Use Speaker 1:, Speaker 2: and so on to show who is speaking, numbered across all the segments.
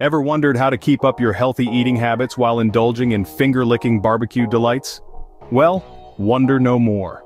Speaker 1: Ever wondered how to keep up your healthy eating habits while indulging in finger-licking barbecue delights? Well, wonder no more.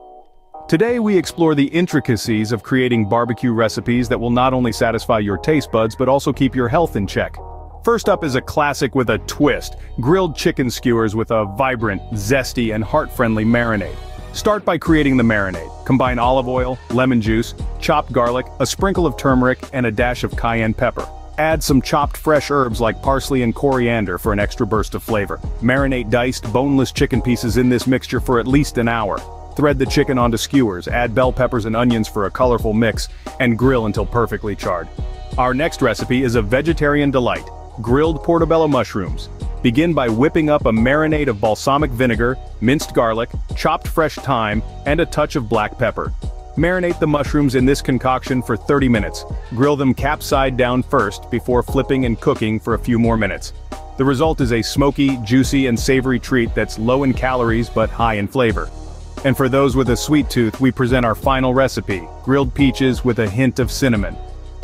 Speaker 1: Today we explore the intricacies of creating barbecue recipes that will not only satisfy your taste buds but also keep your health in check. First up is a classic with a twist, grilled chicken skewers with a vibrant, zesty, and heart-friendly marinade. Start by creating the marinade. Combine olive oil, lemon juice, chopped garlic, a sprinkle of turmeric, and a dash of cayenne pepper. Add some chopped fresh herbs like parsley and coriander for an extra burst of flavor. Marinate diced, boneless chicken pieces in this mixture for at least an hour. Thread the chicken onto skewers, add bell peppers and onions for a colorful mix, and grill until perfectly charred. Our next recipe is a vegetarian delight, grilled portobello mushrooms. Begin by whipping up a marinade of balsamic vinegar, minced garlic, chopped fresh thyme, and a touch of black pepper. Marinate the mushrooms in this concoction for 30 minutes. Grill them cap-side down first before flipping and cooking for a few more minutes. The result is a smoky, juicy and savory treat that's low in calories but high in flavor. And for those with a sweet tooth we present our final recipe, grilled peaches with a hint of cinnamon.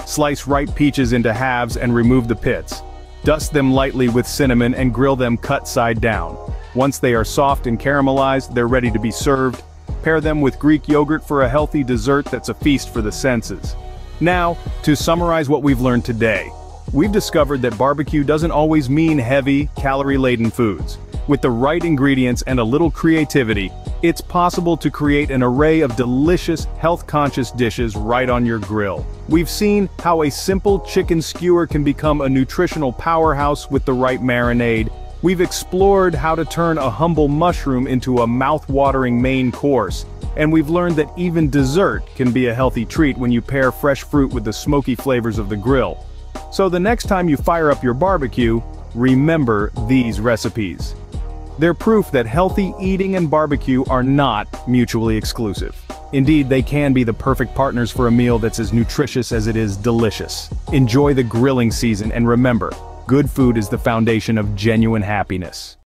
Speaker 1: Slice ripe peaches into halves and remove the pits. Dust them lightly with cinnamon and grill them cut side down. Once they are soft and caramelized, they're ready to be served, Pair them with Greek yogurt for a healthy dessert that's a feast for the senses. Now, to summarize what we've learned today. We've discovered that barbecue doesn't always mean heavy, calorie-laden foods. With the right ingredients and a little creativity, it's possible to create an array of delicious, health-conscious dishes right on your grill. We've seen how a simple chicken skewer can become a nutritional powerhouse with the right marinade, We've explored how to turn a humble mushroom into a mouth-watering main course, and we've learned that even dessert can be a healthy treat when you pair fresh fruit with the smoky flavors of the grill. So the next time you fire up your barbecue, remember these recipes. They're proof that healthy eating and barbecue are not mutually exclusive. Indeed, they can be the perfect partners for a meal that's as nutritious as it is delicious. Enjoy the grilling season and remember, Good food is the foundation of genuine happiness.